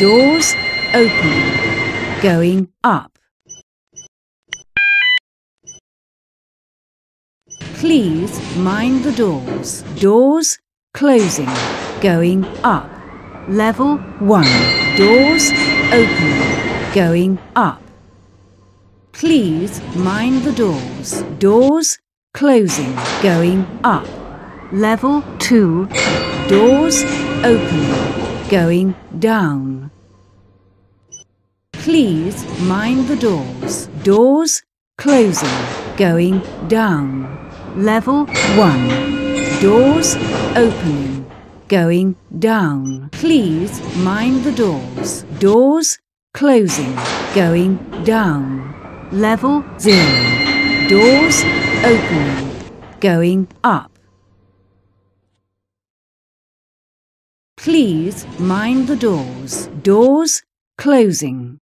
Doors opening. Going up. Please mind the doors. Doors closing. Going up. Level 1. Doors opening. Going up. Please mind the doors. Doors closing. Going up. Level 2. Doors opening. Going down. Please mind the doors. Doors closing. Going down. Level 1. Doors opening. Going down. Please mind the doors. Doors closing. Going down. Level 0. Doors opening. Going up. Please mind the doors. Doors closing.